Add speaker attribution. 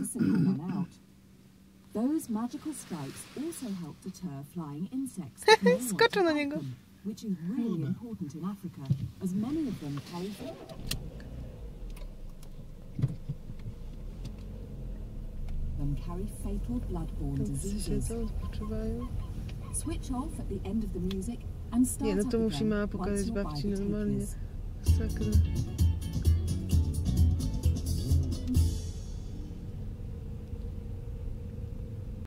Speaker 1: to single one out. Those magical spikes also help deter flying insects. that may
Speaker 2: Skoczył na
Speaker 1: bite
Speaker 2: niego.
Speaker 1: them, Which is really important in Africa, as many of them carry them carry fatal bloodborne diseases. Switch off at the end of the music and start
Speaker 2: Nie, no to musimy
Speaker 1: again once
Speaker 2: pokazać
Speaker 1: you're
Speaker 2: babci normalnie. Sakra.